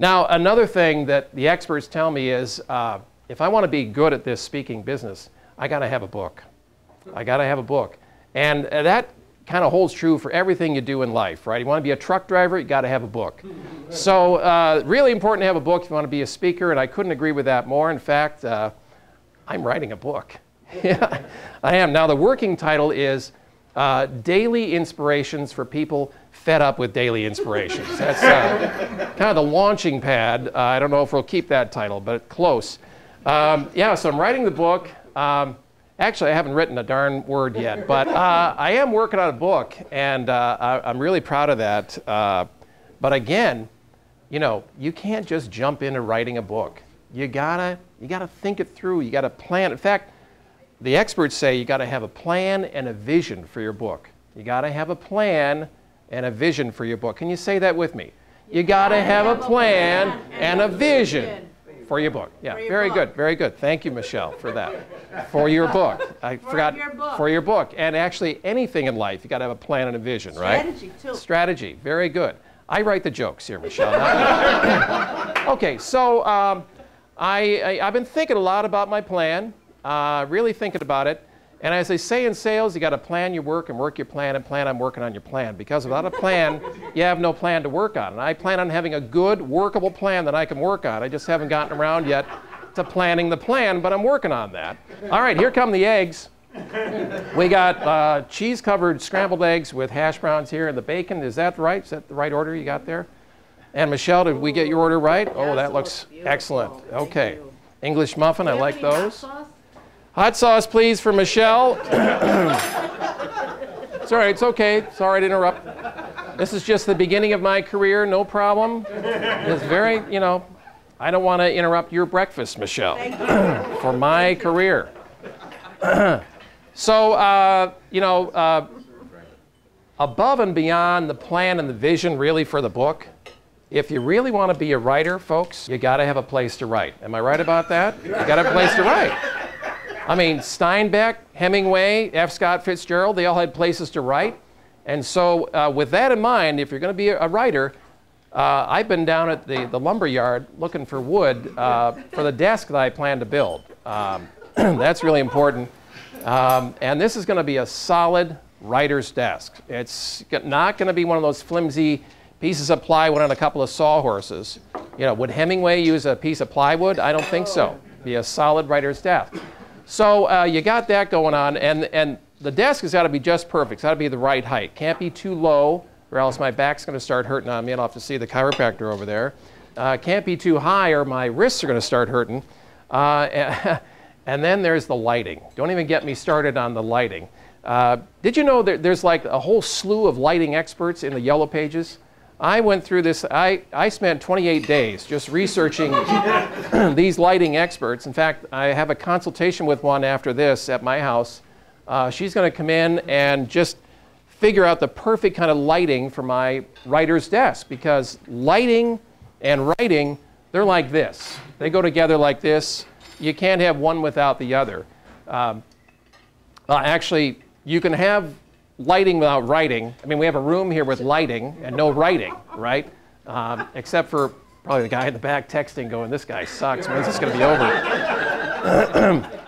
Now, another thing that the experts tell me is uh, if I want to be good at this speaking business, I got to have a book. I got to have a book. And uh, that kind of holds true for everything you do in life, right? You want to be a truck driver, you got to have a book. So, uh, really important to have a book if you want to be a speaker, and I couldn't agree with that more. In fact, uh, I'm writing a book. yeah, I am. Now, the working title is uh, Daily Inspirations for People Fed Up with Daily Inspirations. That's uh, kind of the launching pad. Uh, I don't know if we'll keep that title, but close. Um, yeah, so I'm writing the book. Um, Actually, I haven't written a darn word yet, but uh, I am working on a book, and uh, I, am really proud of that. Uh, but again, you know, you can't just jump into writing a book. You gotta, you gotta think it through. You gotta plan. In fact, the experts say you gotta have a plan and a vision for your book. You gotta have a plan and a vision for your book. Can you say that with me? You gotta have a plan and a vision for your book. Yeah, your very book. good, very good. Thank you, Michelle, for that. For your book. I for forgot. Your book. For your book. And actually, anything in life, you got to have a plan and a vision, right? Strategy, too. Strategy, very good. I write the jokes here, Michelle. okay, so um, I, I, have been thinking a lot about my plan, uh, really thinking about it. And as they say in sales, you got to plan your work and work your plan and plan on working on your plan. Because without a plan, you have no plan to work on. And I plan on having a good, workable plan that I can work on. I just haven't gotten around yet to planning the plan, but I'm working on that. All right, here come the eggs. We got uh, cheese covered scrambled eggs with hash browns here and the bacon. Is that right? Is that the right order you got there? And Michelle, did we get your order right? Oh, that looks excellent. Okay. English muffin, I like those. Hot sauce, please, for Michelle. right, it's okay. Sorry to interrupt. This is just the beginning of my career, no problem. It's very, you know, I don't want to interrupt your breakfast, Michelle, for my career. so, uh, you know, uh, above and beyond the plan and the vision, really, for the book, if you really want to be a writer, folks, you got to have a place to write. Am I right about that? You got to have a place to write. I mean, Steinbeck, Hemingway, F. Scott Fitzgerald, they all had places to write. And so, uh, with that in mind, if you're going to be a writer, uh, I've been down at the, the lumber yard looking for wood uh, for the desk that I plan to build. Um, that's really important. Um, and this is going to be a solid writer's desk. It's not going to be one of those flimsy pieces of plywood on a couple of sawhorses. You know, would Hemingway use a piece of plywood? I don't think so. Be a solid writer's desk. So uh, you got that going on, and, and the desk has got to be just perfect. It's got to be the right height. Can't be too low, or else my back's going to start hurting on me, and I'll have to see the chiropractor over there. Uh, can't be too high, or my wrists are going to start hurting. Uh, and then there's the lighting. Don't even get me started on the lighting. Uh, did you know that there's like a whole slew of lighting experts in the Yellow Pages? I went through this, I, I spent 28 days just researching these lighting experts. In fact, I have a consultation with one after this at my house. Uh, she's going to come in and just figure out the perfect kind of lighting for my writer's desk because lighting and writing, they're like this. They go together like this. You can't have one without the other. Um, uh, actually, you can have lighting without writing. I mean, we have a room here with lighting and no writing, right? Um, except for probably the guy in the back texting going, this guy sucks. When's this going to be over?